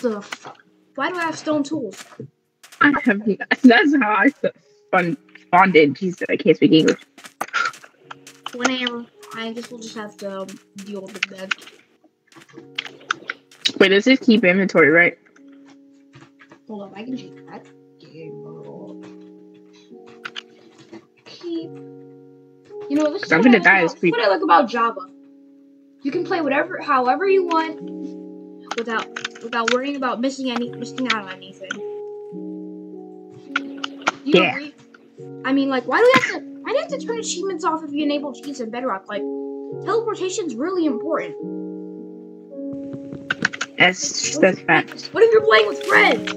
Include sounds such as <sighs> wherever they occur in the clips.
What the fuck? Why do I have stone tools? I have. <laughs> That's how I fun bonded. Jesus, I can't speak English. Whenever. I guess we'll just have to um, deal with that. Wait, this is keep inventory, right? Hold up, I can change that. Keep. You know, this is I'm what gonna I like die about- what I like about Java. You can play whatever, however you want, without without worrying about missing any missing out on anything. You Yeah. agree? I mean, like, why do we have to? Why do you have to turn achievements off if you enable cheats in Bedrock? Like, teleportation's really important. That's that's facts. What if you're playing with friends?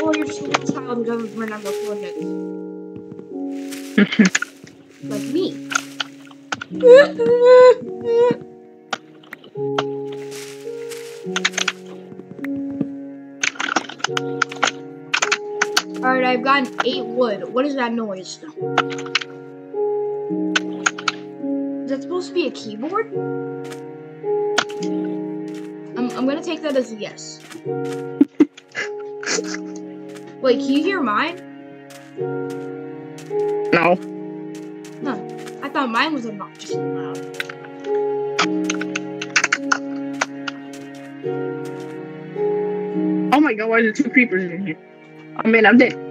Or you're just a little child who doesn't remember coordinates? <laughs> like me. <laughs> gotten eight wood. What is that noise? Is that supposed to be a keyboard? I'm, I'm gonna take that as a yes. <laughs> Wait, can you hear mine? no. No, I thought mine was obnoxiously loud. Oh my god, why are there two creepers in here? I mean, I'm dead.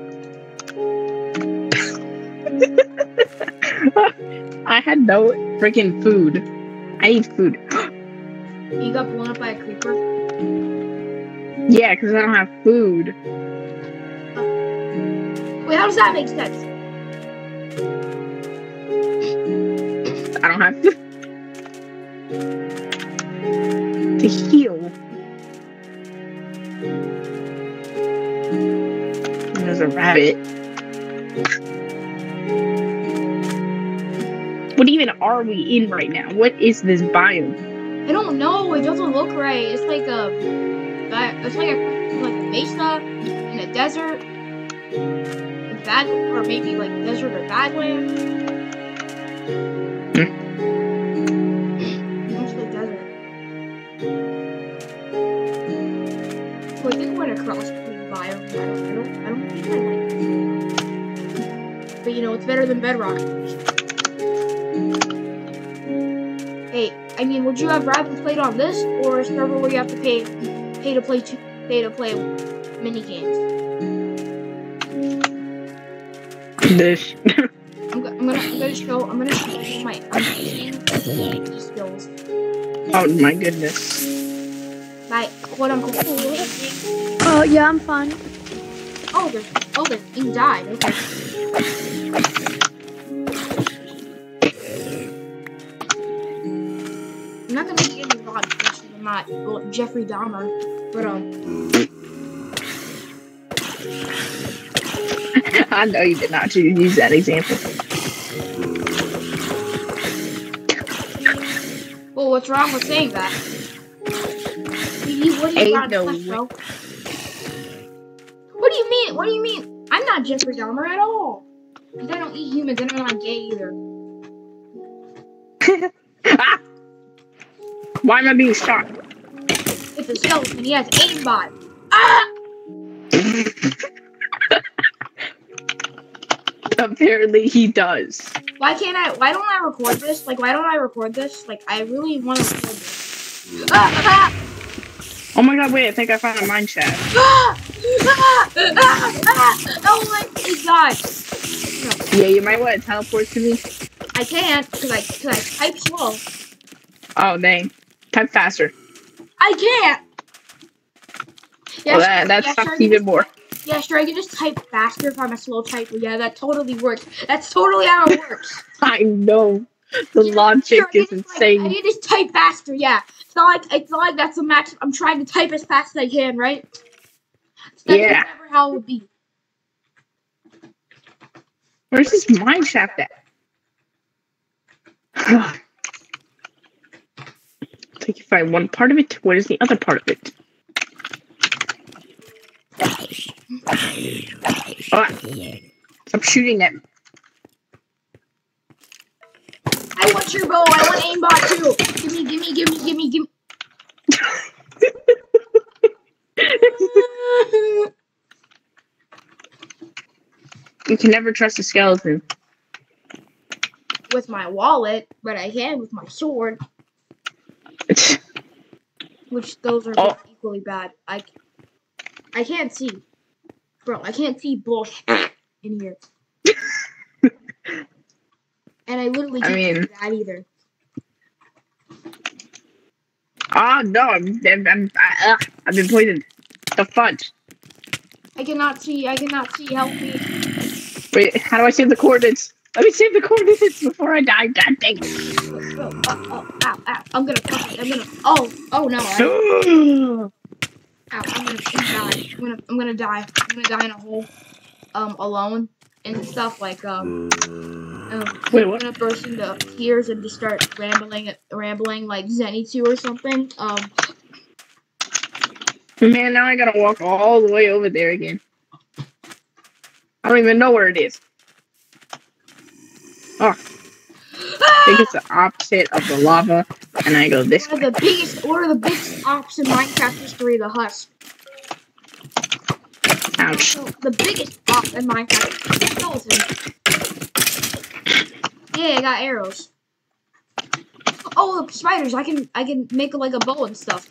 <laughs> I had no freaking food. I need food. <gasps> You got blown up by a creeper? Yeah, because I don't have food. Wait, how does that make sense? I don't have food. To heal. There's a rabbit. What even are we in right now? What is this biome? I don't know. It doesn't look right. It's like a, it's like a like a mesa in a desert, a bad or maybe like desert or badland. Hmm? Mostly desert. Well, I think we're in a cross between biomes. I don't, I don't, I don't think I like. it. But you know, it's better than bedrock. Hey, I mean, would you have rather played on this or a server where you have to pay pay to play two, pay to play mini games? This. I'm, go- I'm gonna I'm gonna show I'm gonna show you my unboxing skills. oh my goodness. My quote unquote. Oh, yeah, I'm fine. Oh, there's oh there's ink died. Okay. Get into God I'm not well, Jeffrey Dahmer, but um. <laughs> I know you did not use that example. Well, what's wrong with saying that? What do you got no left, bro? What do you mean? What do you mean? I'm not Jeffrey Dahmer at all. And I don't eat humans, and I'm not gay either. <laughs> Ah! Why am I being shot? It's a skeleton. He has aimbot. Ah! <laughs> Apparently he does. Why can't I? Why don't I record this? Like, why don't I record this? Like, I really want to record this. Ah! Ah! Oh my god, wait, I think I found a mine shaft. <gasps> Ah! Ah! Ah! Ah! Oh my god! Yeah, you might want to teleport to me. I can't because I because I type slow. Oh dang. Type faster. I can't. Yeah, well, that, that yeah, sucks sure, even more. Yeah, sure. I can just type faster if I'm a slow typer. Yeah, that totally works. That's totally how it works. <laughs> I know. The logic sure, is just, like, insane. I can just type faster. Yeah, it's not like it's not like that's a max. I'm trying to type as fast as I can, right? That's Yeah. never how it would be. Where's this mine shaft at? <sighs> identify one part of it. What is the other part of it? Oh, right. Stop shooting it. I want your bow. I want aimbot too. Give me, give me, give me, give me, give me. you can never trust a skeleton. With my wallet, but I can with my sword which those are Oh. equally bad. I I can't see, bro. I can't see bullshit in here, <laughs> and I literally I can't mean- see that either. oh no, I'm, I'm, I'm I, ugh, I've been poisoned. The fudge. I cannot see. I cannot see. Help me. Wait, how do I save the coordinates? Let me save the coordinates before I die. God dang Oh, oh, oh, ow, ow. I'm gonna fucking. I'm gonna. Oh, oh no. I, <sighs> ow, I'm gonna die. I'm gonna. I'm gonna die. I'm gonna die in a hole. Um, alone and stuff like um. um Wait, I'm what? gonna burst into tears and just start rambling, rambling like Zenitsu or something. Um, Man, now I gotta walk all the way over there again. I don't even know where it is. I think it's the opposite of the lava, and I go this way. the biggest, of the biggest ops in Minecraft history, the husk. Ouch. So, the biggest op in Minecraft, skeleton. Yeah, I got arrows. Oh, look, spiders! I can, I can make like a bow and stuff.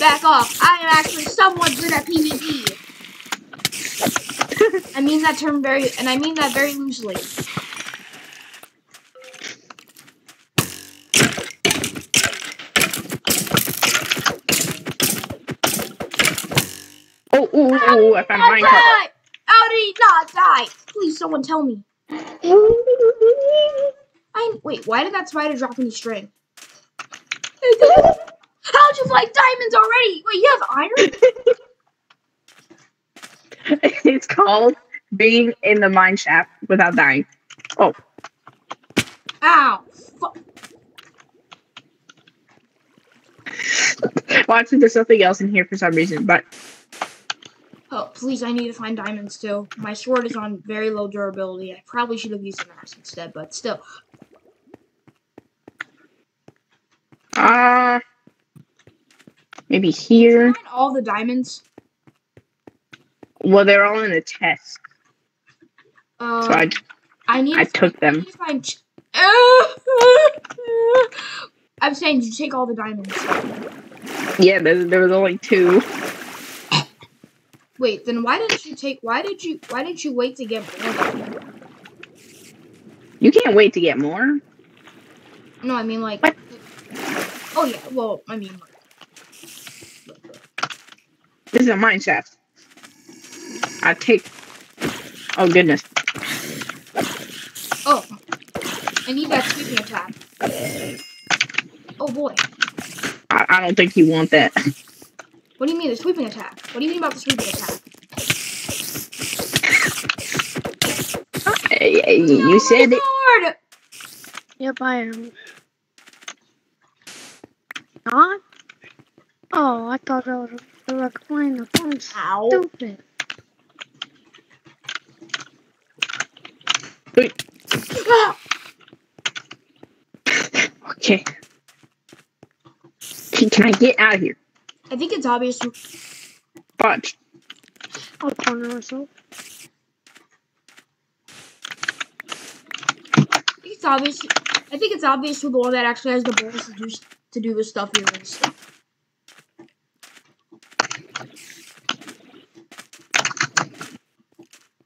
Back off! I am actually somewhat good at PvP. <laughs> I mean that term very, and I mean that very loosely. Ooh, ooh, ooh, I found a minecart. How did he not die? Please, someone tell me. I wait. Why did that spider drop any string? How'd you like diamonds already? Wait, you have iron? it's called being in the mine shaft without dying. Oh, Ow! Fuck. actually, there's something else in here for some reason, but Oh, please! I need to find diamonds too. My sword is on very low durability. I probably should have used an axe instead, but still. uh maybe here. Find all the diamonds. Well, they're all in a test, Uh, so I I need. I to took I them. need to find. ch- <laughs> I'm saying, did you take all the diamonds? Yeah, there, there was only two. Wait, then why didn't you take? Why did you? Why didn't you wait to get more? You can't wait to get more. No, I mean like. What? Oh yeah. Well, I mean. This is a mine shaft. I take. Oh goodness. Oh, I need that sweeping attack. Oh boy. I, I don't think you want that. What do you mean the sweeping attack? What do you mean about the sweeping attack? Hey, hey, you said it. Lord! Yep, I am. Not? Oh, I thought that was the recliner. I'm Ow. stupid. Ah! <gasps> Okay. Can, can I get out of here? I think it's obvious. Fudge. I'll corner myself. I think it's obvious. I think it's obvious who the one that actually has the balls to do to do the stuff here is.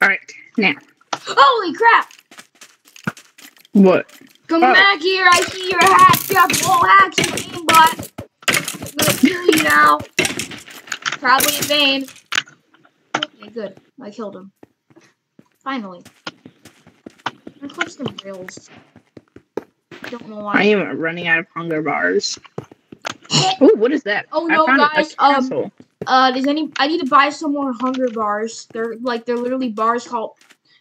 All right. Now, Holy crap! what? Come Oh. back here! I see your hacks. You have wall hacks, you aimbot. I'm gonna kill you now. Probably in vain. Okay, good. I killed him. Finally. I clutched the rails. I Don't know why. I am running out of hunger bars. Ooh, what is that? Oh, no, guys, um. Uh, does any? I need to buy some more hunger bars. They're like they're literally bars called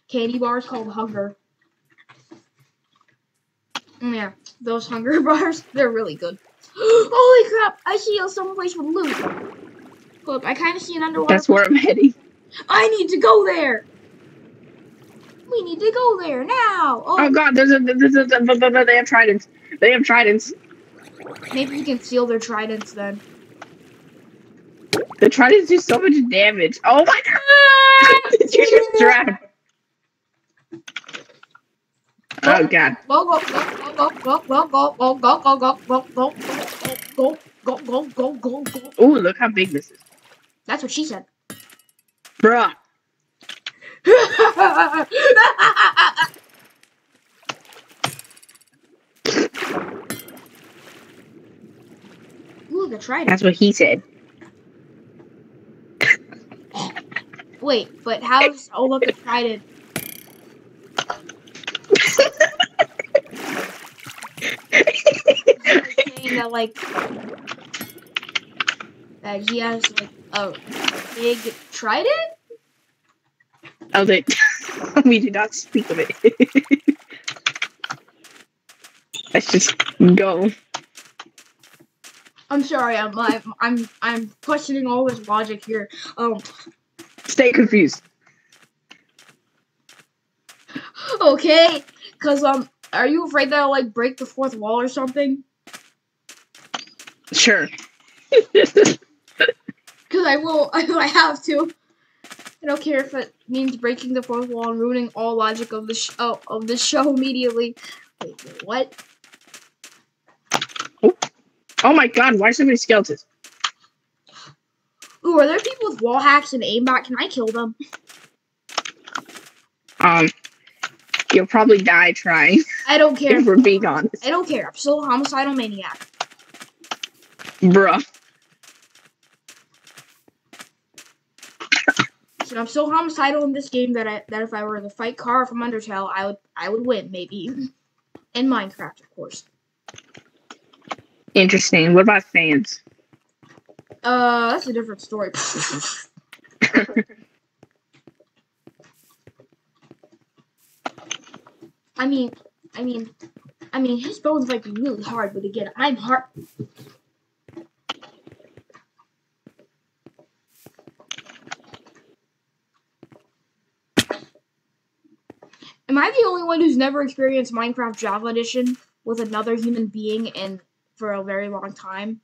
candy bars called hunger. Yeah, those hunger <laughs> bars. They're really good. <gasps> Holy crap! I see a someplace with loot. Look, I kind of see an underwater. That's where I'm heading. I need to go there. We need to go there now. Oh, Oh god, there's a, there's a, there's a they have tridents. They have tridents. maybe we can steal their tridents then. The tridents do so much damage. Oh my god! Ah! <laughs> Did you just drown? Oh god. Go go go go go go go go go go go go go go go go go go. Oh, look how big this is. That's what she said. Bruh. Ooh, the trident. That's what he said. Wait, but how's oh look the trident? saying that like that he has like a big trident? Oh, they, <laughs> we do not speak of it. <laughs> Let's just go. I'm sorry, I'm I'm I'm, I'm questioning all this logic here. Um, Stay confused. okay, cause um, are you afraid that I'll like break the fourth wall or something? Sure. Cause I will if <laughs> I have to. I don't care if it means breaking the fourth wall and ruining all logic of the sh- oh, of the show <laughs> immediately. Wait, wait, what? oh my god, why so many skeletons? Ooh, are there people with wall hacks and aimbot? Can I kill them? Um, you'll probably die trying, I don't <laughs> care. if we're being honest. I don't care. I'm still a homicidal maniac. Bruh. So I'm so homicidal in this game that I that if I were to fight Chara from Undertale, I would I would win maybe. In Minecraft, of course. Interesting. What about Sans? Uh, that's a different story. <laughs> I mean, I mean, I mean, his bones might be really hard, but again, I'm hard. Am I the only one who's never experienced Minecraft Java Edition with another human being and for a very long time?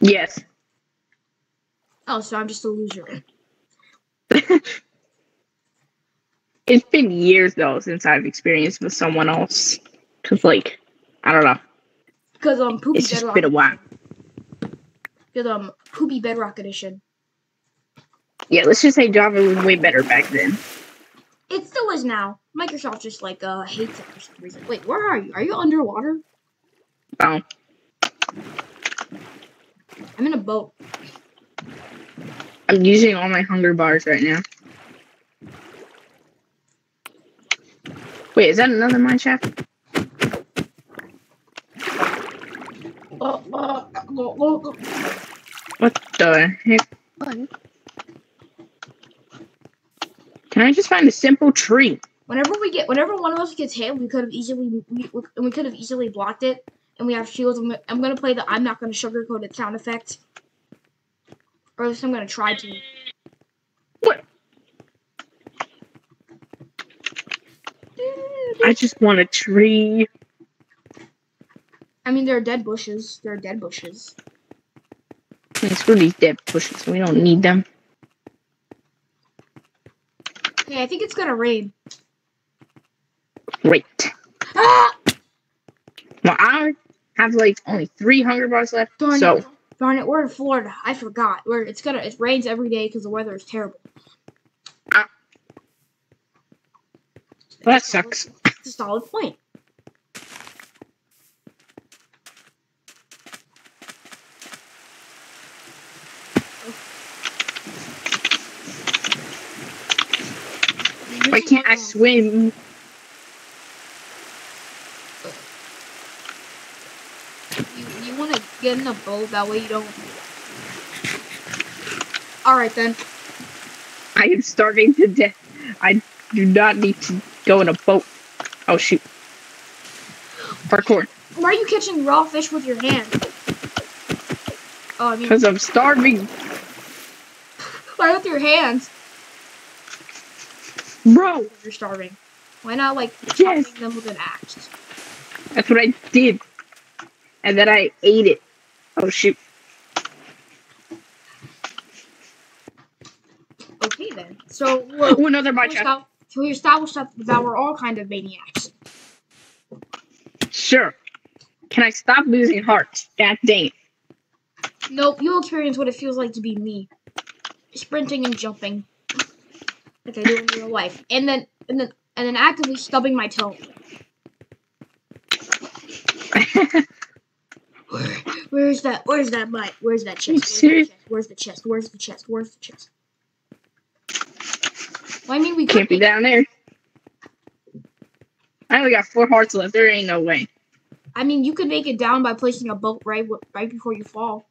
Yes. Oh, so I'm just a loser. <laughs> It's been years though since I've experienced with someone else. Cause like, I don't know. Because um, Poopy It's just been a while. Because um, Poopy Bedrock Edition. Yeah, let's just say Java was way better back then. It still is now. Microsoft just like uh hates it for some reason. Wait, where are you? Are you underwater? Oh, I'm in a boat. I'm using all my hunger bars right now. Wait, is that another mine shaft? Oh, uh, oh, uh, oh. Uh, what the heck? Fun. Can I just find a simple tree? Whenever we get, whenever one of us gets hit, we could have easily, we, we could have easily blocked it, and we have shields. I'm, gonna- I'm gonna play the "I'm not gonna sugarcoat it" sound effect, or at least I'm gonna try to. What? I just want a tree. I mean, there are dead bushes. There are dead bushes. Screw these dead bushes. We don't need them. Okay, I think it's gonna rain. Great. Ah! Well, I have like only three hunger bars left. Darn so it! Darn it! We're in Florida. I forgot. Where it's gonna, it rains every day because the weather is terrible. well, that sucks. It's a solid point. Why can't I swim? You, you want to get in a boat that way you don't. All right then. I am starving to death. I do not need to go in a boat. Oh shoot. Parkour. Why are you catching raw fish with your hand? Oh, I mean, Because I'm starving. <laughs> why with your hands? Bro, you're starving. Why not like yes. chopping them with an axe? That's what I did. And then I ate it. Oh shoot. Okay then. So we're, another bunch of we establish that, that we're all kind of maniacs. Sure. Can I stop losing hearts? That dang. Nope, you'll experience what it feels like to be me. Sprinting and jumping. Like I do in real life. And then and then and then actively stubbing my toe. Where, where's that where's that butt? Where's that chest? Where's the chest? Where's the chest? Where's the chest? Where's the? Well, I mean we Can't be down there. I only got four hearts left. There ain't no way. I mean you could make it down by placing a boat right right before you fall.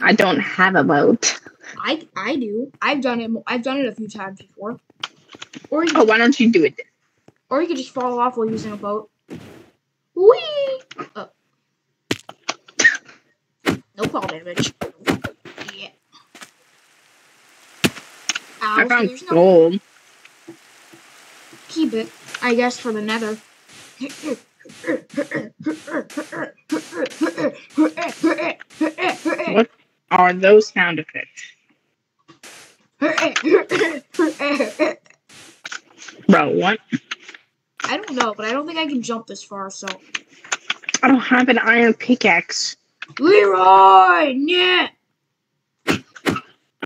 I don't have a boat. I I do. I've done it. I've done it a few times before. Or you Oh, why don't you do it? then? Or you could just fall off while using a boat. Whee! Oh. No fall damage. Yeah. Ow, I so found no gold. keep it, I guess, for the nether. What are those sound effects? Bro, what? I don't know, but I don't think I can jump this far, so. I don't have an iron pickaxe. Leroy! Yeah!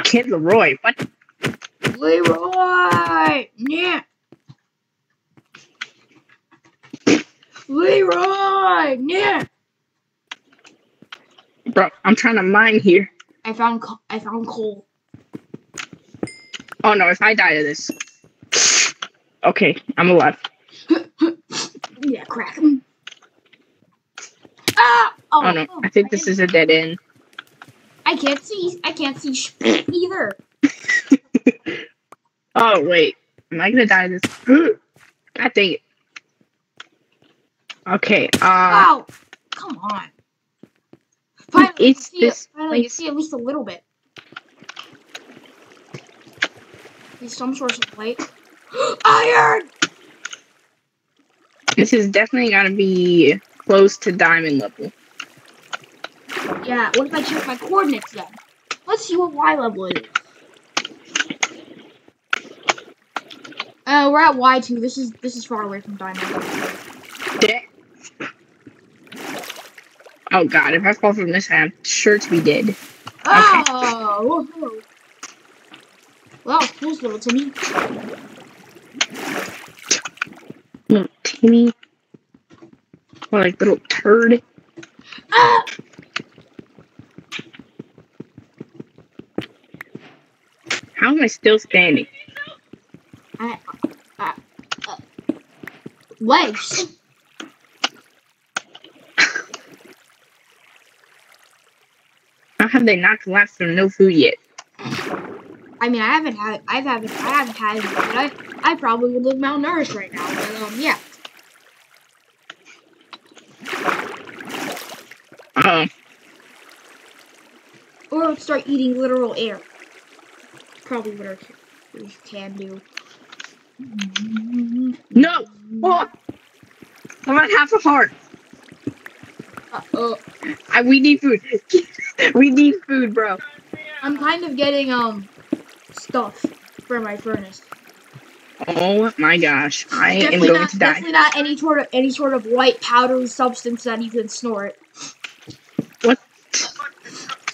Kid Leroy, what? Leroy! Yeah! Leroy! Yeah! Bro, I'm trying to mine here. I found I found coal. Oh no, if I die to this. Okay, I'm alive. Yeah, crack. Ah! Oh, Oh no, I think this is a dead end. I can't see. I can't see sh- either. <laughs> Oh wait, am I gonna die to this? <gasps> I think. it. Okay, uh, Wow! Come on. Finally, It's you see this it. Finally, you place. see at least a little bit. There's some source of light. <gasps> Iron! this is definitely gotta be close to diamond level. Yeah, what if I check my coordinates then? Let's see what Y level it is. Uh, we're at Y two. This is this is far away from diamond. Oh god, if I fall from this, I'm sure to be dead. Oh, woohoo. Well, here's little Timmy. Little Timmy. Or like little turd. Ah! <gasps> How am I still standing? I, uh, uh, legs. How have they not collapsed from no food yet? I mean, I haven't had, I haven't, I haven't had, but I, I probably would look malnourished right now. But um, yeah. Oh, Or I would start eating literal air. Probably what I can, can do. no! Oh! I'm at half a heart. Uh, oh, I, we need food. <laughs> we need food, bro. I'm kind of getting um stuff for my furnace. Oh my gosh, I am Definitely going not, to die. definitely not any sort of any sort of white powdery substance that you can snort. What?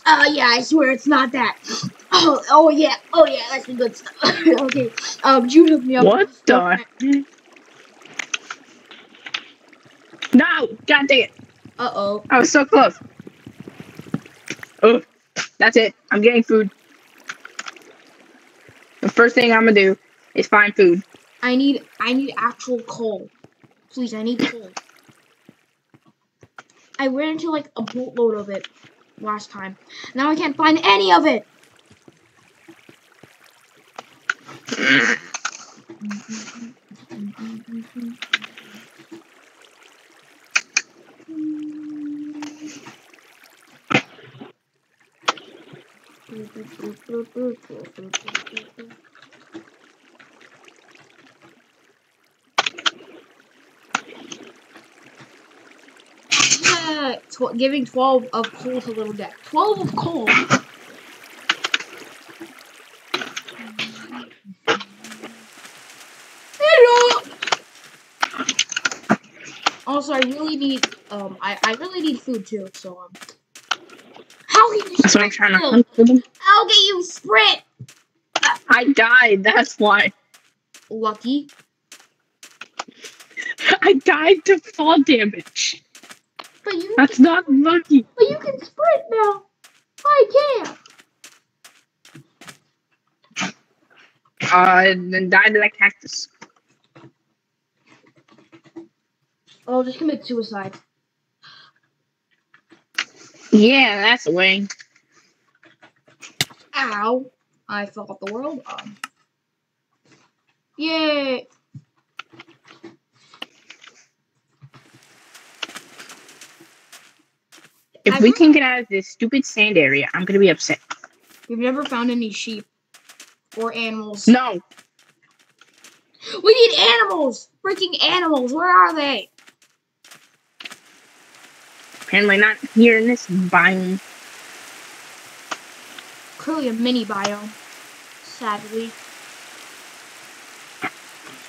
Uh, yeah, I swear it's not that. <gasps> Oh, oh yeah, oh yeah, that's the good stuff. <laughs> okay, um, Jude hooked me up. What the? No! God dang it! Uh oh. I was so close. Oh, that's it. I'm getting food. The first thing I'm gonna do is find food. I need I need actual coal. Please, I need coal. I ran into like a boatload of it last time. Now I can't find any of it. <laughs> Tw giving 12 of coal to little deck. 12 of coal? Also, I really need, um, I, I really need food too, so, um, that's what I'm trying to hunt for them. How can you sprint? I died. That's why. Lucky. I died to fall damage. But you That's not lucky. but you can sprint now. I can't. Uh, and then died to that cactus. Oh, just commit suicide. Yeah, that's the way. Ow. I off the world. Um Yay. If I we can get out of this stupid sand area, I'm gonna be upset. We've never found any sheep or animals. No, We need animals! Freaking animals! Where are they? Apparently not here in this biome. Clearly a mini biome. Sadly.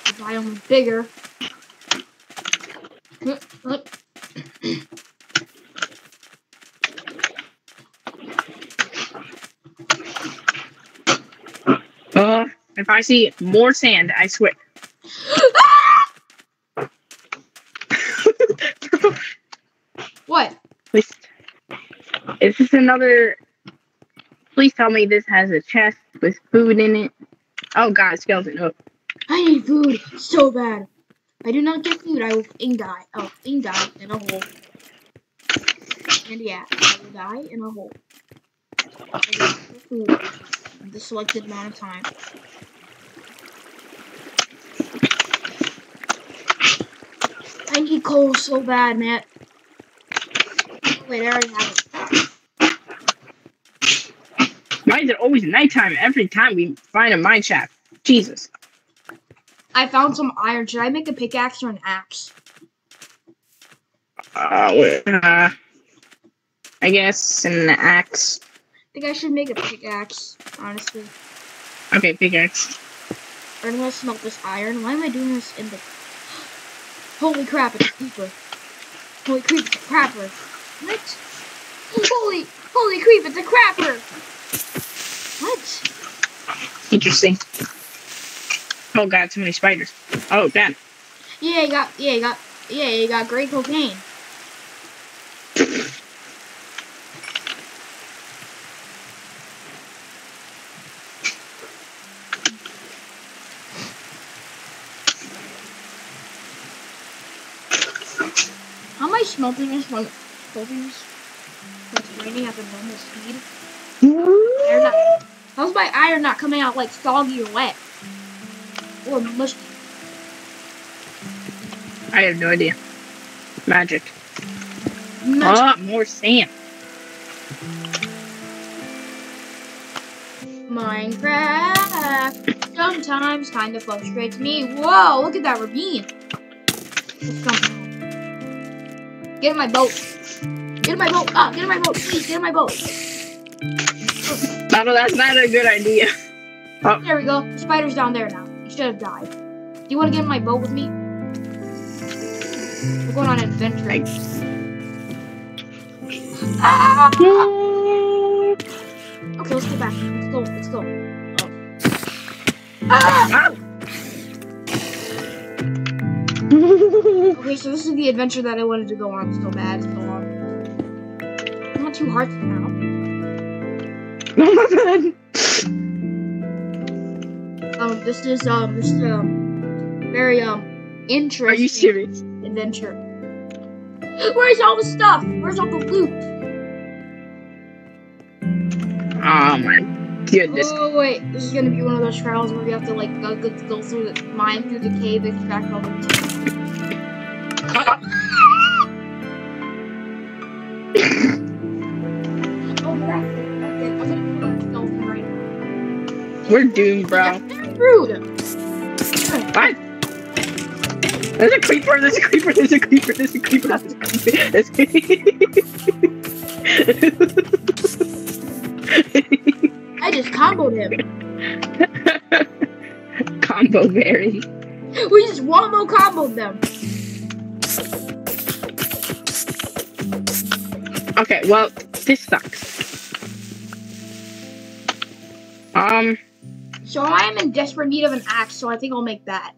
The biome is bigger. Uh, if I see more sand, I swear. what? Please. Another? Please tell me this has a chest with food in it. Oh god, skeleton. Oh, I need food so bad. I do not get food, I will ing die. Oh, ing die in a hole. And yeah, I will die in a hole. I get food the selected amount of time. I need coal so bad, Matt. Wait, I already have it. Why is it always nighttime every time we find a mine shaft? Jesus. I found some iron. Should I make a pickaxe or an axe? Uh, wait, uh, I guess an axe. I think I should make a pickaxe, honestly. Okay, pickaxe. I'm gonna smelt this iron. Why am I doing this in the... <gasps> Holy crap, it's a creeper. Holy creep, it's a crapper. What? Holy, holy creep, it's a crapper! What? Interesting. Oh god, too many spiders. Oh damn. Yeah, you got, yeah, you got, yeah, you got great cocaine. How am I smelting this when smelting this when it's raining at the normal speed? How's my iron not coming out like soggy or wet? Or mushy? I have no idea. Magic. Much Oh, more sand. Minecraft sometimes kind of frustrates me. Whoa, look at that ravine. Let's jump in. Get in my boat. Get in my boat. Ah, get in my boat. Please, get in my boat. No, no, that's not a good idea. <laughs> There we go. Spider's down there now. You should have died. Do you want to get in my boat with me? We're going on an adventure. Thanks. Ah! <laughs> Okay, let's go back. Let's go. Let's go. Ah! Okay, so this is the adventure that I wanted to go on so bad. So um, I want two hearts now. Oh my god. Um, this is um, this is um, very um, interesting. Are you serious? Adventure. Where's all the stuff? Where's all the loot? Oh my goodness. Oh wait, this is gonna be one of those trials where we have to like go, go, go through the mine through the cave, extract all the materials. <laughs> We're doomed, bro. Rude. What? There's a creeper, there's a creeper, there's a creeper, there's a creeper, there's a creeper. There's I just comboed him. Combo berry. We just wombo comboed them. Okay, well, this sucks. Um, So I am in desperate need of an axe, so I think I'll make that.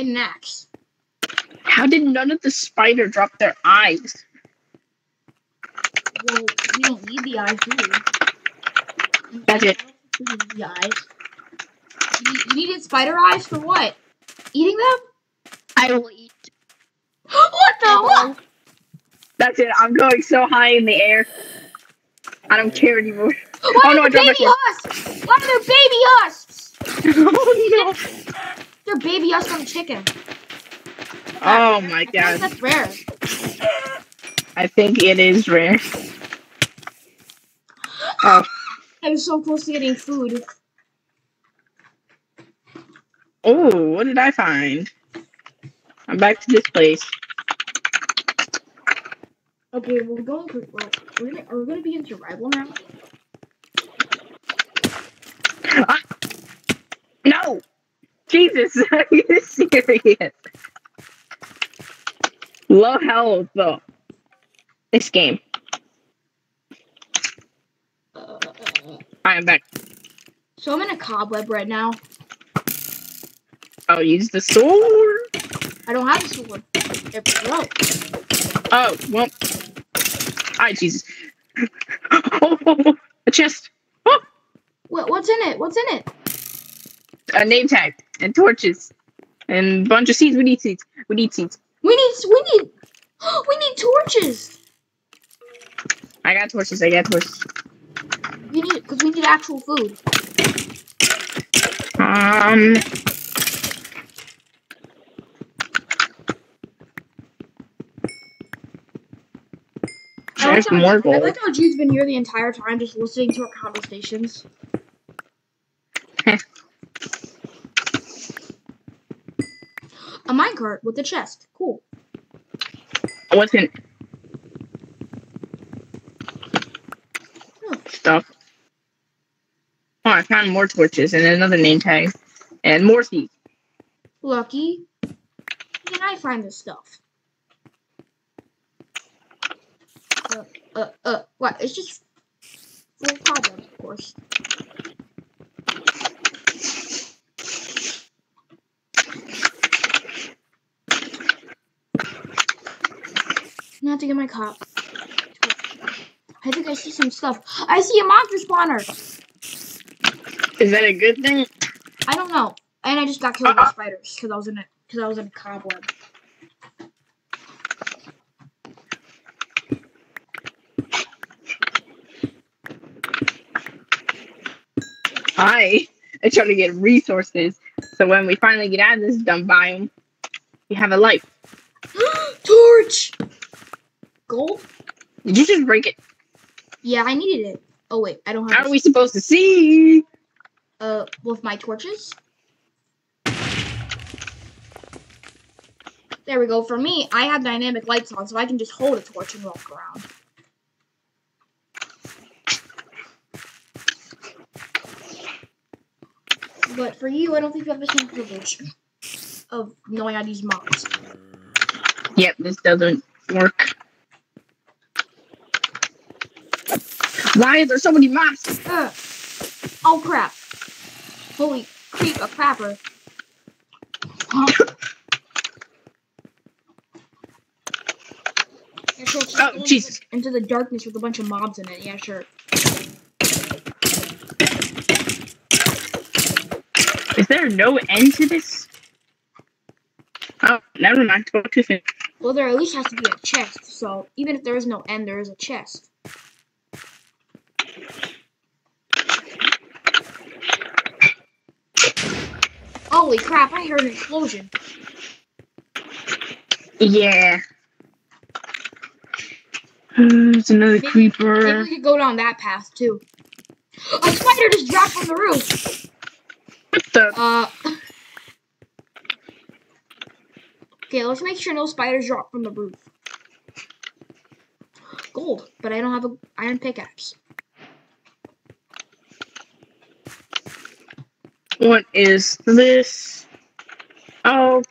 Alright, boom, I made an axe. how did none of the spider drop their eyes? Well, we don't need the eyes, do we? That's it. We need the eyes. You, you needed spider eyes for what? Eating them? I will eat. <gasps> what the what? That's it. I'm going so high in the air. I don't care anymore. <gasps> Why Oh, are no, baby husks? Why are there baby husks? <laughs> oh no! They're baby husks on chicken. Oh my I think god! that's rare. I think it is rare. Oh, I was so close to getting food. oh! What did I find? I'm back to this place. Okay, we're going. For, we're gonna, are we gonna be in survival now? Ah! No! Jesus, <laughs> are you serious? Low health though. This game. Uh, I am back. so I'm in a cobweb right now. I'll use the sword. I don't have a sword. It broke. Oh, well. Hi, Jesus. <laughs> oh, a chest. Oh, What, what's in it? What's in it? a name tag and torches and a bunch of seeds. We need seeds. We need seeds. We need. We need. <gasps> We need torches. I got torches. I got torches. We need because we need actual food. Um, I like there's how- more I like how Jude's been here the entire time, just listening to our conversations. Minecart with a chest. Cool. What's in Hmm. stuff? Oh, I found more torches and another name tag and more seeds. Lucky. Can I find this stuff? Uh, uh, uh, what? It's just full cobwebs, of course. I'm gonna have to get my cop. I think I see some stuff. I see a monster spawner. Is that a good thing? I don't know. And I just got killed by spiders because I was in a because I was in a cobweb. Hi. I trying to get resources so when we finally get out of this dumb biome, we have a life. <gasps> Torch! Gold? Did you just break it? Yeah, I needed it. Oh wait, I don't have How are we supposed to see? Uh, with my torches. There we go. For me, I have dynamic lights on, so I can just hold a torch and walk around. But for you, I don't think you have the same privilege of knowing how to use mobs. Yep, this doesn't work. Why are there so many mobs? Ugh. Oh crap! Holy creep, a crapper! Yeah, so Oh, Jesus. Into the darkness with a bunch of mobs in it. Yeah, sure. Is there no end to this? Oh, never mind. Go too soon. Well, there at least has to be a chest. So even if there is no end, there is a chest. Holy crap! I heard an explosion. Yeah. <sighs> There's another Maybe- Maybe creeper. we could go down that path too. A spider just dropped from the roof. What the? Uh. Okay, let's make sure no spiders drop from the roof. Gold, but I don't have a iron pickaxe. What is this? Oh,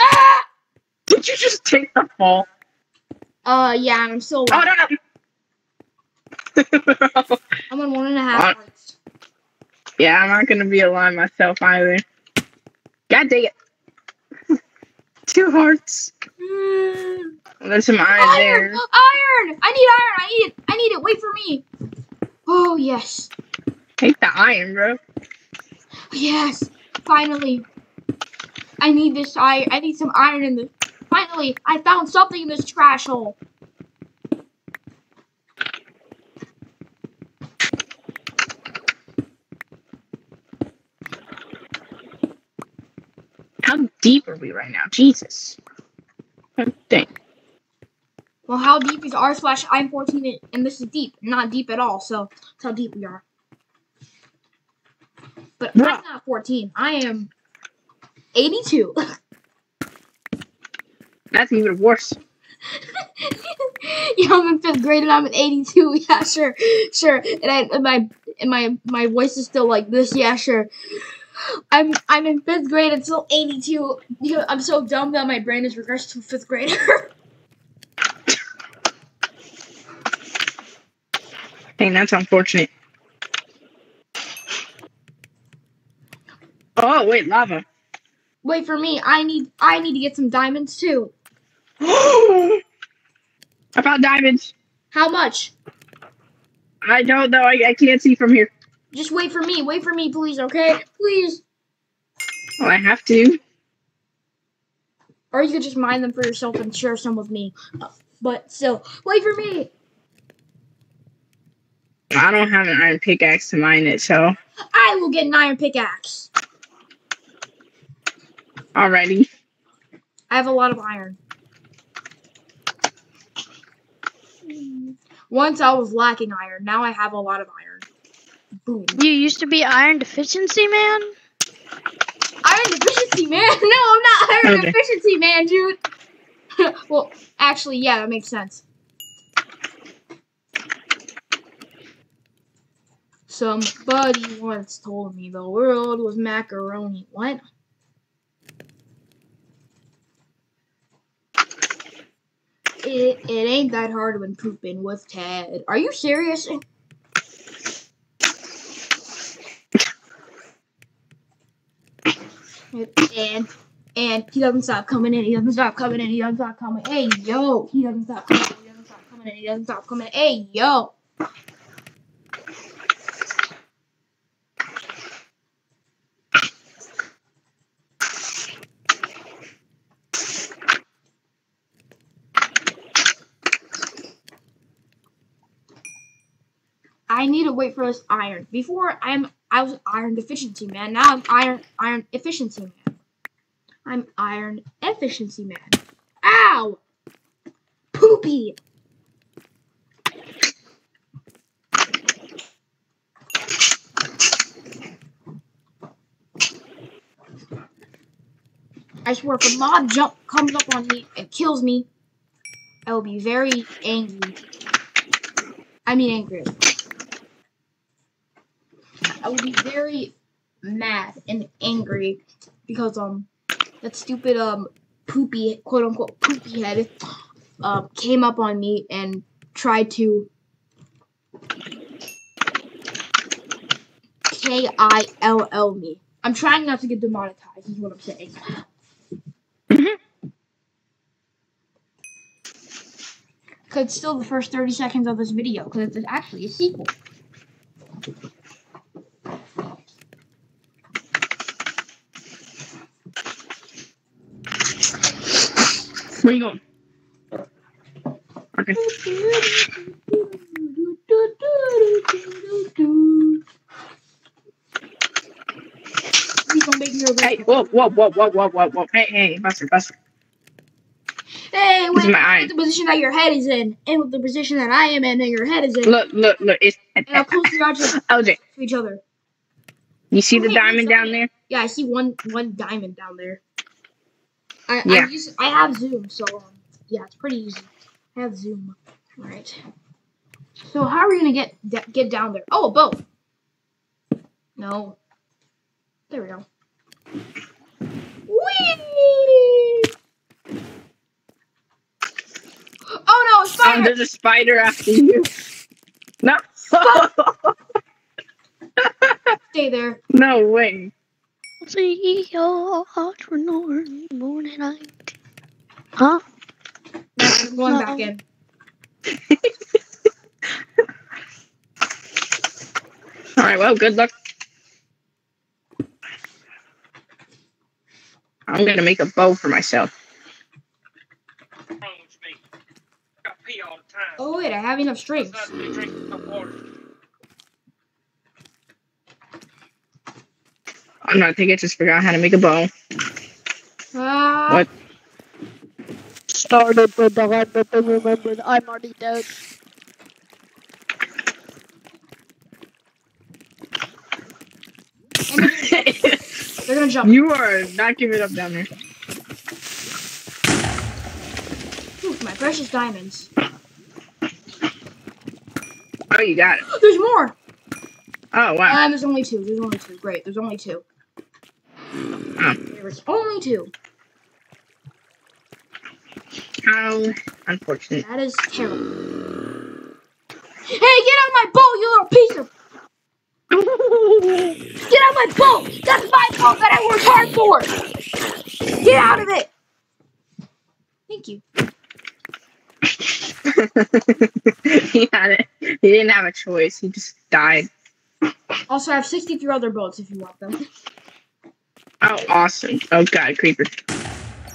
Ah! did you just take the fall? Uh, yeah, I'm still Oh no! no. <laughs> I'm on one and a half hearts. yeah, I'm not gonna be alive myself either. God dang it! <laughs> Two hearts. Mm. There's some iron Iron! there. Iron! I need iron! I need it! I need it! Wait for me! Oh, yes. Take the iron, bro. Yes! Finally. I need this iron. I need some iron in the. Finally, I found something in this trash hole. How deep are we right now? Jesus. Dang. Well, how deep is r slash I'm 14 and this is deep? Not deep at all, so that's how deep we are. But Bruh. I'm not 14. I am 82. <laughs> That's even worse. <laughs> yeah, I'm in fifth grade and I'm an 82. <laughs> Yeah, sure, sure. And I and my and my my voice is still like this. Yeah, sure. I'm I'm in fifth grade and still 82. I'm so dumb that my brain has regressed to fifth grader. Dang, that's unfortunate. Oh, wait, lava. Wait for me. I need I need to get some diamonds too. <gasps> I found diamonds. How much? I don't know. I, I can't see from here. Just wait for me. Wait for me, please. Okay, please. Well, I have to. Or you could just mine them for yourself and share some with me. Uh, But still, wait for me. I don't have an iron pickaxe to mine it, so I will get an iron pickaxe. alrighty. I have a lot of iron. Once I was lacking iron. Now I have a lot of iron. Boom. You used to be iron deficiency man? Iron deficiency, man. <laughs> No, I'm not iron Okay. deficiency, man, dude. <laughs> well, actually, yeah, that makes sense. Somebody once told me the world was macaroni. What? It, it ain't that hard when pooping with Ted. Are you serious? And and he doesn't stop coming in. He doesn't stop coming in. He doesn't stop coming. Hey yo, he doesn't stop coming. in, He doesn't stop coming in. He doesn't stop coming. in. Hey yo. For this iron. Before I'm I was iron deficiency man. Now I'm iron iron efficiency man. I'm iron efficiency man. Ow! Poopy! I swear if a mob jump comes up on me and kills me, I will be very angry. I mean angry. I would be very mad and angry because um that stupid um poopy quote unquote poopy head um came up on me and tried to K I L L me. I'm trying not to get demonetized, is what I'm saying. Cause it's still the first 30 seconds of this video, because it's actually a sequel. Where you going? Okay. Please don't make me a Hey, whoa, whoa, whoa, whoa, whoa, whoa, whoa. Hey, hey, Buster, Buster. Hey, wait, eye. with the position that your head is in, and with the position that I am in, and your head is in, Look, look, look. It's and how close we are <laughs> to, to each other. You see the diamond down there? Yeah, I see one one diamond down there. I Yeah. I, use, I have zoom, so um, yeah, it's pretty easy. I have zoom. All right. So how are we gonna get get down there? Oh, a boat. No. There we go. Whee! Oh no, a Oh, spider! there's a spider after you. No. <laughs> Stay there. no way. See your heart for morning night. Huh? No, I'm going No. back in. All right. Well, good luck. I'm gonna make a bow for myself. Oh wait, I have enough strings. I'm not thinking. I just forgot how to make a bow. Ah, What? Started with the heart, but then remembered I'm already dead. they're, <laughs> they're gonna jump. you are not giving up down there. Ooh, my precious diamonds. Oh, you got it. <gasps> There's more. Oh wow. And there's only two. There's only two. Great. There's only two. There's only two. How unfortunate. That is terrible. Hey, get out of my boat, you little piece of. <laughs> Get out of my boat. That's my boat that I worked hard for. Get out of it. Thank you. <laughs> he had it. He didn't have a choice. He just died. Also, I have 63 other boats if you want them. Oh, awesome. Oh god, creeper.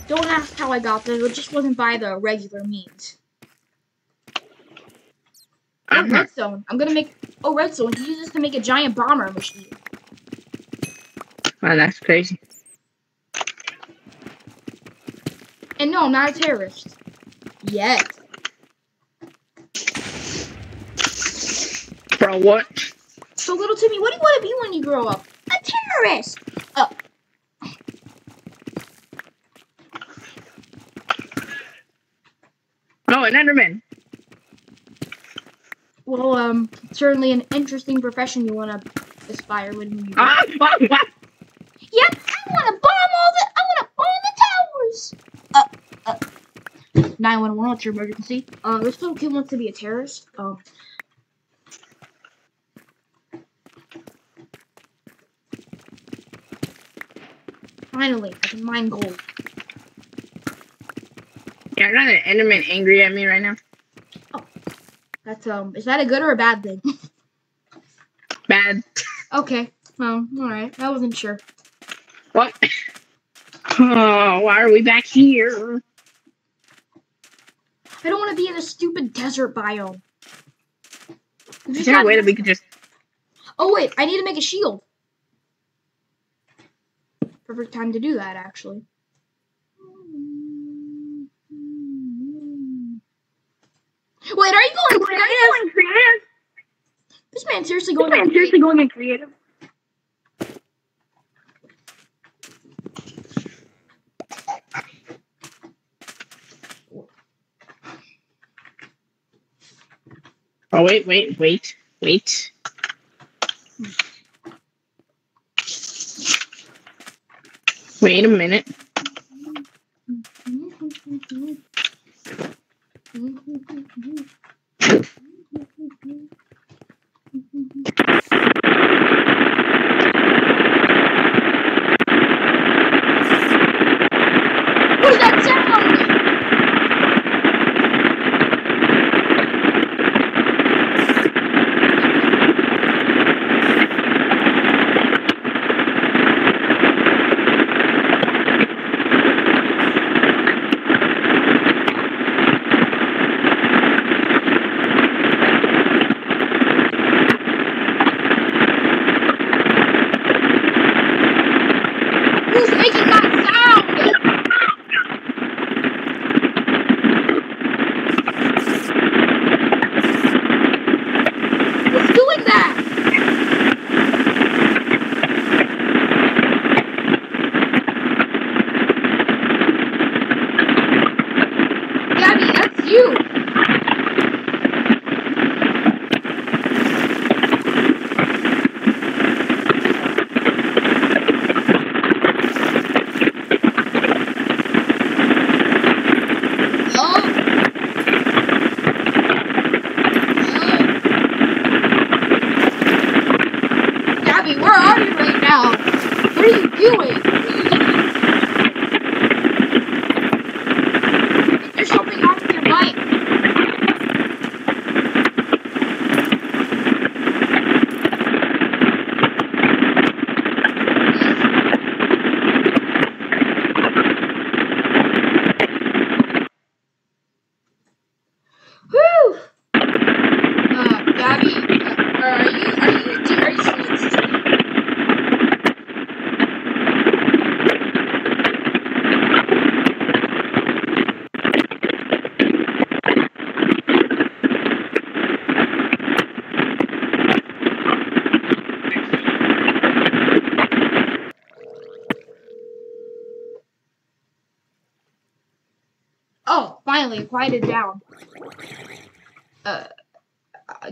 Don't ask how I got them. It just wasn't by the regular means. Oh, Uh-huh. redstone. I'm gonna make. Oh, redstone. You use this to make a giant bomber machine. Wow, that's crazy. And no, I'm not a terrorist. Yet. Bro, what? So, little Timmy, what do you want to be when you grow up? A terrorist. Oh. Oh, an Enderman. Well, um, certainly an interesting profession you want to aspire you. Ah, <laughs> what? what? Yep, I want to bomb all the. I want to bomb the towers. Uh, uh. 911, what's your emergency? Uh, this little kid wants to be a terrorist. Oh. Finally, I can mine gold. Yeah, I got an Enderman angry at me right now. Oh. That's um, is that a good or a bad thing? <laughs> Bad. okay, well, all right. I wasn't sure. What? <laughs> Oh, why are we back here? I don't want to be in a stupid desert biome. Is there a way that we could just Oh wait, I need to make a shield. Perfect time to do that, actually. Wait, are you going creative? This man seriously going creative? going in creative? Oh wait, wait, wait, wait. Wait a minute. Quieted down. Uh,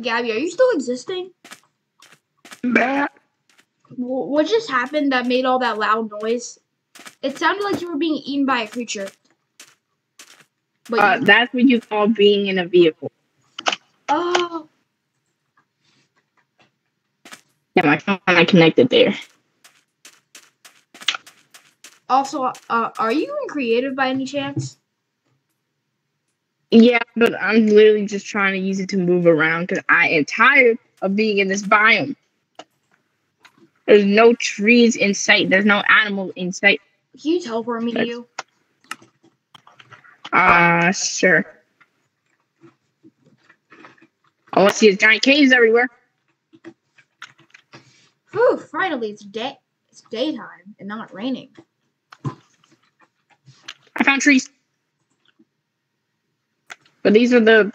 Gabby, are you still existing? What just happened that made all that loud noise? It sounded like you were being eaten by a creature. But Uh, that's what you call being in a vehicle. oh, Yeah, my phone I connected there. also, uh, are you in creative by any chance? Yeah, but I'm literally just trying to use it to move around because I am tired of being in this biome. There's no trees in sight. There's no animal in sight. Can you teleport me to you? Uh, sure. All I see is giant caves everywhere. Whew, finally, it's day. It's daytime and not raining. I found trees. But these are the